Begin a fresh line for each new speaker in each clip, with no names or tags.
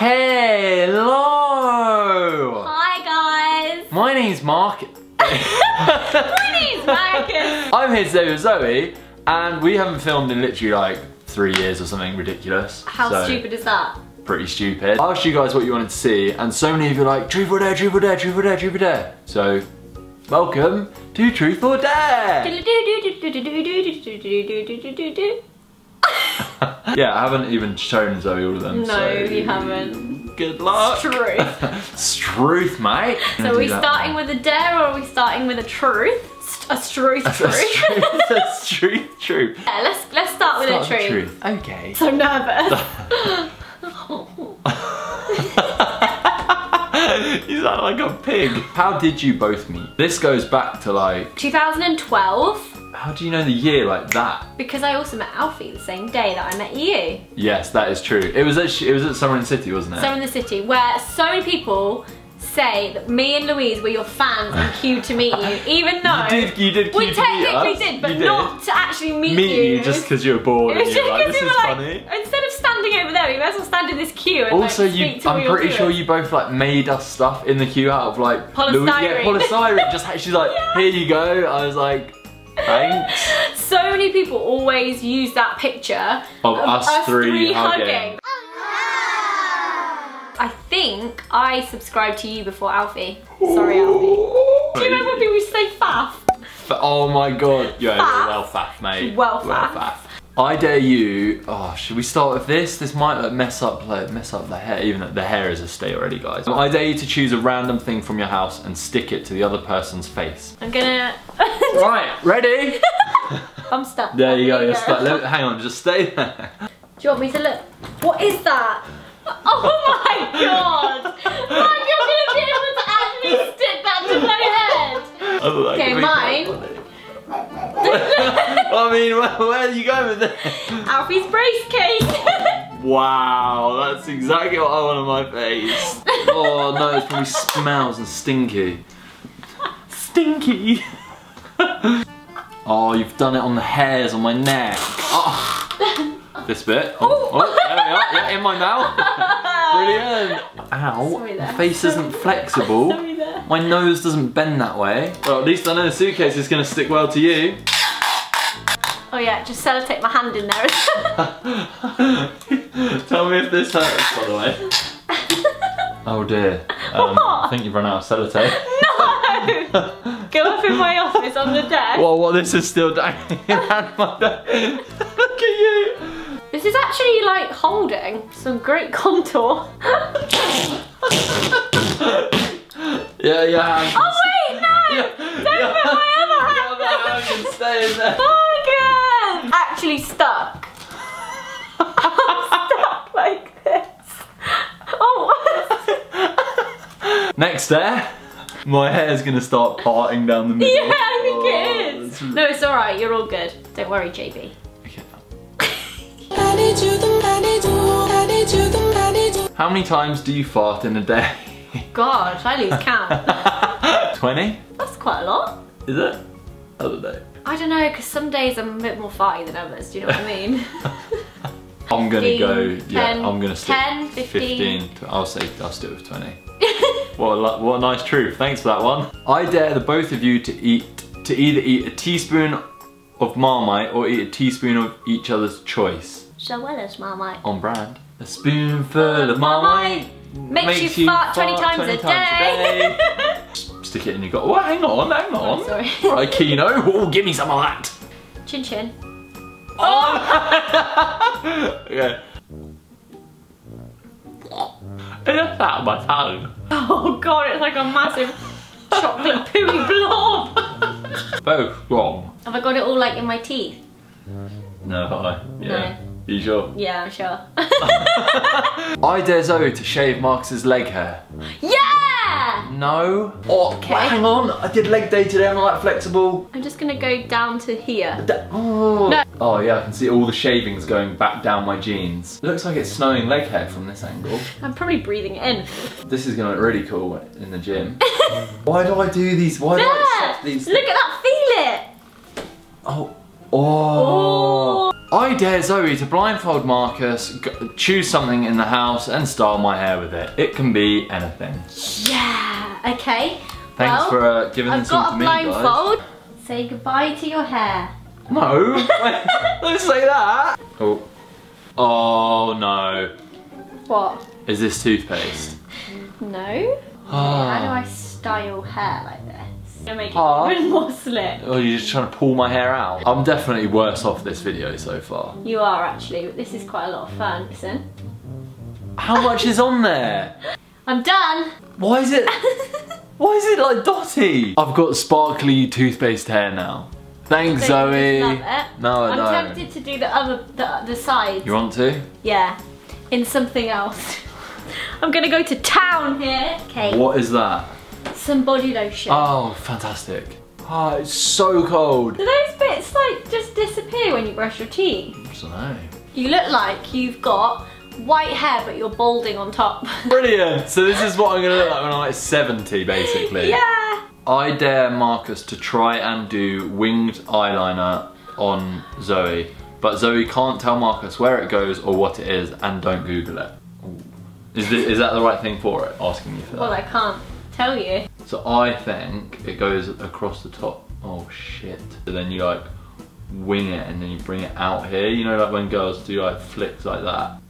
Hello!
Hi guys!
My name's Mark.
My name's Marcus.
I'm here today with Zoe, and we haven't filmed in literally like three years or something ridiculous.
How
So,
stupid is that?
Pretty stupid. I asked you guys what you wanted to see, and so many of you are like, Truth or Dare, Truth or Dare, Truth or Dare, Truth or Dare. So, welcome to Truth or Dare! yeah, I haven't even shown Zoe all of them.
No,
so
you haven't.
Good luck.
Truth.
Truth, mate.
So are we starting with a dare or are we starting with a truth? A truth truth?
That's truth, truth.
yeah, let's let's start with
Start
a
with
truth.
Okay.
So nervous.
you sound like a pig. How did you both meet? This goes back to like,
2012,
how do you know the year like that?
because I also met Alfie the same day that I met you.
Yes, that is true. It was at it was at Summer in the City, wasn't it?
Summer in the city, where so many people say that me and Louise were your fans and queued to meet you, even though
you did, you did.
we
queue to meet
technically did, but
did.
not to actually meet,
meet
you.
you just because you were bored
It
and
was
you
just
like, this
we
is
were like,
funny.
instead of standing over there, we might as well stand in this queue and
Also,
like,
you,
speak to all
I'm pretty sure you both like made us stuff in the queue out of like
Polystyrene.
Louis- yeah, polystyrene. Just she's like,
Yeah.
here you go. I was like, thanks.
So many people always use that picture
Of us three hugging.
I think I subscribed to you before Alfie. Sorry, Alfie. Do you remember when people say faff?
Oh my god. Yeah, you're
Faff.
well faff, mate.
Well faff.
I dare you. Oh, should we start with this? This might like, mess up like mess up the hair, even though the hair is a stay already, guys. I dare you to choose a random thing from your house and stick it to the other person's face.
I'm gonna.
Right, ready?
I'm stuck.
There you go. You're stuck. Let- hang on, just stay there.
Do you want me to look? What is that? Oh my god! Like you're gonna be able to actually stick that to my head!
Oh,
Okay, mine.
I mean, where, where are you going with this?
Alfie's brace case!
Wow, that's exactly what I want on my face. Oh no, it probably smells and stinky. Stinky. oh, you've done it on the hairs on my neck. Oh. This bit. Oh, oh, there we are. Yeah, in my mouth. Brilliant. Ow. My face isn't flexible. My nose doesn't bend that way. Well, at least I know the suitcase is going to stick well to you.
Oh yeah, just sellotape my hand in there.
Tell me if this hurts, by the way. Oh dear. Um, I think you've run out of sellotape.
no! Go up in my office on the desk.
Well, what this is still dangling around my neck. Look at you.
This is actually like holding some great contour.
Yeah, yeah.
Oh wait, no!
Yeah,
Don't
yeah.
put my other hand
The other hand can stay in there.
Morgan! Actually stuck. I'm stuck like this. Oh,
Next there. My hair's gonna start parting down the middle.
yeah, I think
Oh,
it is. No, it's alright, you're all good. Don't worry, JB.
Okay.
I need you, the I need you, I need you, the I need you.
How many times do you fart in a day?
God, I lose count.
20?
That's quite a lot.
Is it? I don't know.
I don't know, because some days I'm a bit more farty than others, do you know what I mean?
I'm gonna
15,
go, yeah,
10,
I'm gonna stick
10, 15.
to- I'll say, I'll stick with 20. what, a, what a nice truth, thanks for that one. I dare the both of you to eat, to either eat a teaspoon of Marmite or eat a teaspoon of each other's choice.
so well as Marmite.
On brand. A spoonful of Marmite
Makes, you, fart 20 times
20
a
times
day.
Stick it in your gut. Oh, hang on, hang oh, on.
Oh, sorry.
Right, Kino. Oh, give me some of that.
chin chin.
Oh! okay. It's out of my tongue.
Oh god, it's like a massive chocolate pooey blob.
Both wrong.
Have I got it all like in my teeth?
No, I. Yeah. You sure?
Yeah, I'm sure.
I dare Zoe to shave Marcus's leg hair.
yeah!
No. Oh,
Okay.
hang on. I did leg day today. I'm not that flexible.
I'm just gonna go down to here.
Da- oh.
No.
oh yeah, I can see all the shavings going back down my jeans. It looks like it's snowing leg hair from this angle.
I'm probably breathing it in.
This is gonna look really cool in the gym. Why do I do these? Why do I
There!
accept these?
Look at that, feel it!
Oh. Oh.
Oh.
I dare Zoe to blindfold Marcus, choose something in the house and style my hair with it. It can be anything.
Yeah. Okay.
Thanks
well,
for uh, giving
I've got
to
a
me, guys.
blindfold. Say goodbye to your hair.
No, don't say that. Oh. oh no.
What?
Is this toothpaste?
No.
Ah.
How do I style hair like this? Make it
Ah.
even more slick.
Oh, you're just trying to pull my hair out? I'm definitely worse off this video so far.
You are actually, but this is quite a lot of fun. Listen.
How much is on there?
I'm done.
Why is it, why is it like dotty? I've got sparkly toothpaste hair now. Thanks, Zoe.
you just love it?
No, I
I'm
don't.
tempted to do the other, the, the sides.
You want to?
Yeah, in something else. I'm gonna go to town here. Okay,
What is that?
Some body lotion.
Oh, fantastic. Oh, it's so cold.
Do those bits like just disappear when you brush your teeth?
I don't know.
You look like you've got white hair but you're balding on top.
Brilliant. So this is what I'm gonna look like when I'm like 70, basically.
yeah.
I dare Marcus to try and do winged eyeliner on Zoe, but Zoe can't tell Marcus where it goes or what it is, and don't Google it. Is, thi- is that the right thing for it? Asking you for that.
Well, I can't tell you.
So I think it goes across the top. Oh shit. So then you like wing it and then you bring it out here. You know like when girls do like flicks like that.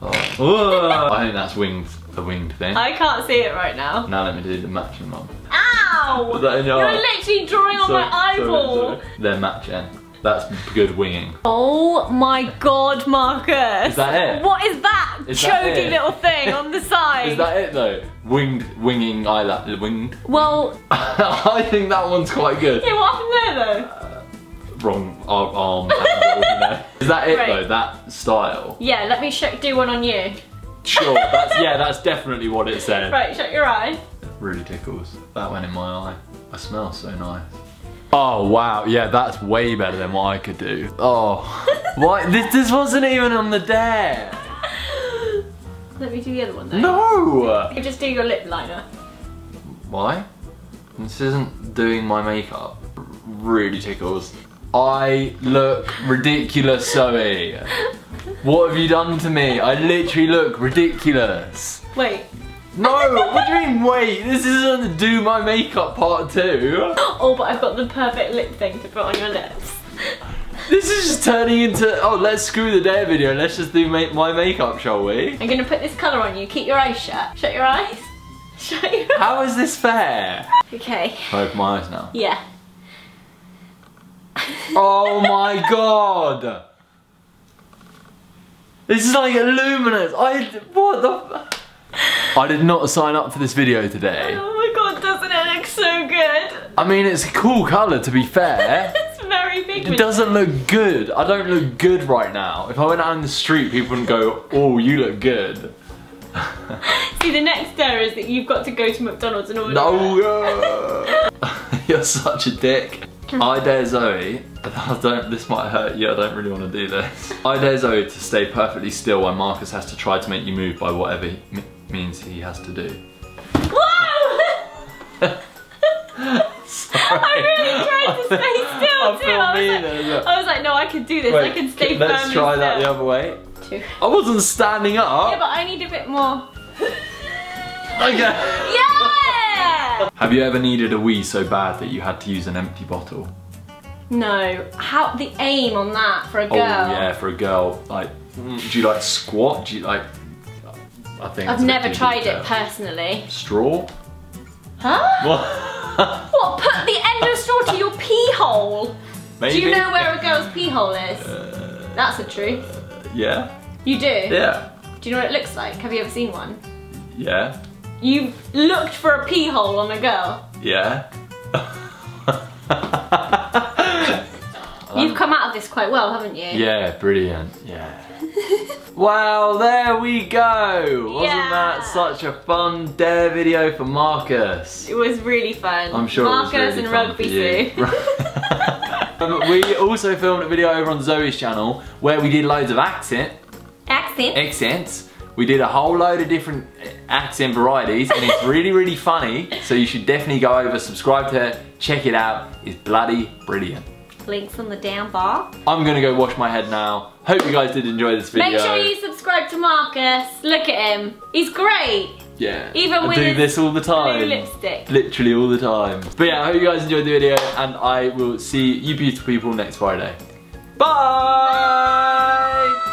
Oh. I think that's winged, the winged thing.
I can't see it right now.
Now let me do the matching one.
Ow!
That
You're literally drawing on
Sorry,
my
sorry,
eyeball.
sorry. They're matching. That's good winging.
Oh my god, Marcus.
Is that it?
What is that
Is
chody
it?
little thing on the side?
Is that it though? Winged, winging eyeliner, winged.
Well,
I think that one's quite good.
yeah, what happened there though?
Uh, wrong arm, arm handle, you know. Is that it
Right.
though? That style?
Yeah, let me sh- do one on you.
Sure. That's yeah. That's definitely what it said.
Right, shut your eye.
Really tickles. That went in my eye. I smell so nice. Oh wow, yeah, that's way better than what I could do. Oh, why? This, this wasn't even on the dare.
Let me do the other one though.
No.
You just do your lip liner.
Why? This isn't doing my makeup. Really tickles. I look ridiculous, Zoe. What have you done to me? I literally look ridiculous.
Wait.
No, what do you mean wait? This isn't do my makeup part two.
Oh, but I've got the perfect lip thing to put on your lips.
This is just turning into, oh, let's screw the dare video. Let's just do ma my makeup, shall we?
I'm gonna put this colour on you. Keep your eyes shut. Shut your eyes. Shut your eyes.
How is this fair?
Okay.
Can I open my eyes now?
Yeah.
Oh my god! This is like luminous. I what the? I did not sign up for this video today.
Oh my god, doesn't it look so good?
I mean, it's a cool color to be fair.
Big.
It doesn't look good. I don't look good right now. If I went out in the street, people would go, "Oh, you look good."
See, the next dare is that you've got to go to McDonald's and order.
No, you're such a dick. Hmm. I dare Zoe. I don't. This might hurt you. I don't really want to do this. I dare Zoe to stay perfectly still while Marcus has to try to make you move by whatever he, m- means he has to do.
I really tried to stay still
I
too. I was, like. I was like, no, I can do this. I can stay
firm.
let's
try that
still.
the other way.
Two.
I wasn't standing up.
Yeah, but I need a bit more.
Okay.
Yeah!
Have you ever needed a wee so bad that you had to use an empty bottle?
No, how the aim on that for a girl?
Oh yeah, for a girl. Like, mm, do you like squat? Do you like? I think.
I've never tried it personally.
Straw?
Huh?
What?
What? Put the end of straw to your pee hole?
Maybe.
Do you know where a girl's pee hole is?
Uh,
That's the truth.
yeah.
You do?
Yeah.
Do you know what it looks like? Have you ever seen one?
Yeah.
You've looked for a pee hole on a girl.
Yeah.
You've come out of this quite well, haven't you?
yeah, brilliant. Yeah. Wow, there we go. Wasn't that such a fun dare video for Marcus?
It was really fun.
I'm sure
Marcus
it was really
and Rugby. Sue.
Um, we also filmed a video over on Zoe's channel where we did loads of accent
Accent.
accents. We did a whole load of different accent varieties and it's really, really funny. So you should definitely go over, subscribe to her, check it out. It's bloody brilliant.
Links on the down bar.
I'm gonna go wash my head now. Hope you guys did enjoy this video.
Make sure you subscribe to Marcus. Look at him. He's great.
Yeah.
Even
I
with
do this all the time.
Lipstick.
Literally all the time. But yeah, I hope you guys enjoyed the video and I will see you beautiful people next Friday. Bye!